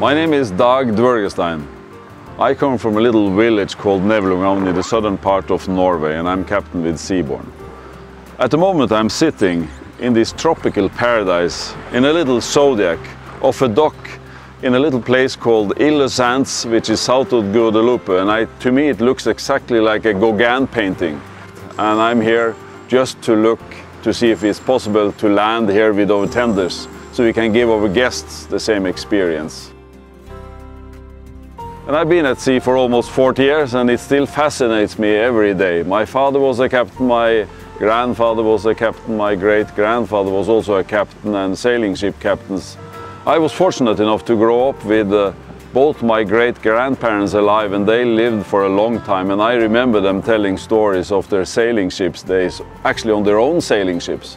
My name is Dag Dvergestein. I come from a little village called Nevlunghavn in the southern part of Norway and I'm captain with Seabourn. At the moment I'm sitting in this tropical paradise in a little zodiac off a dock in a little place called Ille Sands which is south of Guadeloupe and I, to me it looks exactly like a Gauguin painting. And I'm here just to look to see if it's possible to land here with our tenders so we can give our guests the same experience. And I've been at sea for almost 40 years and it still fascinates me every day. My father was a captain, my grandfather was a captain, my great-grandfather was also a captain and sailing ship captains. I was fortunate enough to grow up with uh, both my great-grandparents alive and they lived for a long time and I remember them telling stories of their sailing ships days, actually on their own sailing ships.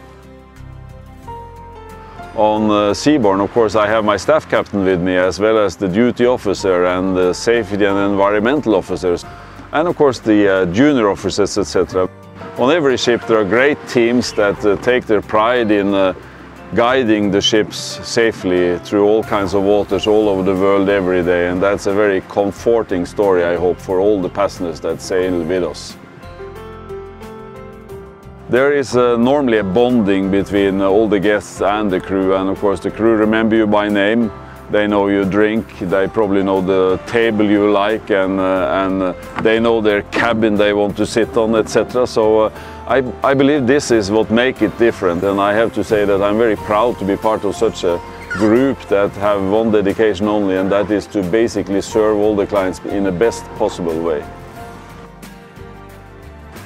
On uh, of course, I have my staff captain with me as well as the duty officer and the safety and environmental officers and of course the uh, junior officers, etc. On every ship there are great teams that uh, take their pride in uh, guiding the ships safely through all kinds of waters all over the world every day and that's a very comforting story I hope for all the passengers that sail with us. There is uh, normally a bonding between uh, all the guests and the crew and of course the crew remember you by name. They know you drink, they probably know the table you like and, uh, and uh, they know their cabin they want to sit on etc. So uh, I, I believe this is what makes it different and I have to say that I'm very proud to be part of such a group that have one dedication only and that is to basically serve all the clients in the best possible way.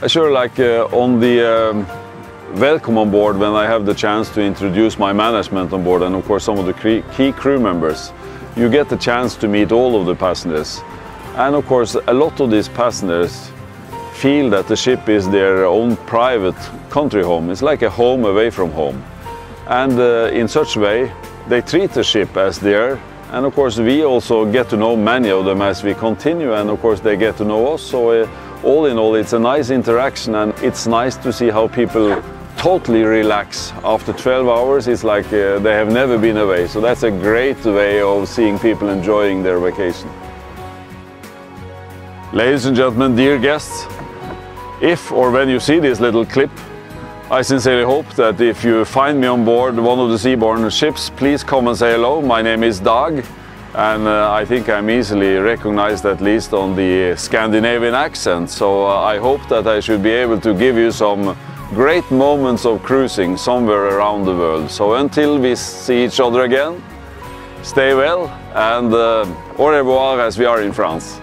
I sure like uh, on the um, welcome on board when I have the chance to introduce my management on board and of course some of the key crew members. You get the chance to meet all of the passengers. And of course a lot of these passengers feel that the ship is their own private country home. It's like a home away from home. And uh, in such way they treat the ship as their and of course we also get to know many of them as we continue and of course they get to know us. So uh, all in all, it's a nice interaction and it's nice to see how people totally relax. After 12 hours, it's like uh, they have never been away. So that's a great way of seeing people enjoying their vacation. Ladies and gentlemen, dear guests, if or when you see this little clip, I sincerely hope that if you find me on board one of the Seabourn ships, please come and say hello. My name is Dag and uh, I think I'm easily recognized at least on the Scandinavian accent. So uh, I hope that I should be able to give you some great moments of cruising somewhere around the world. So until we see each other again, stay well and uh, au revoir as we are in France.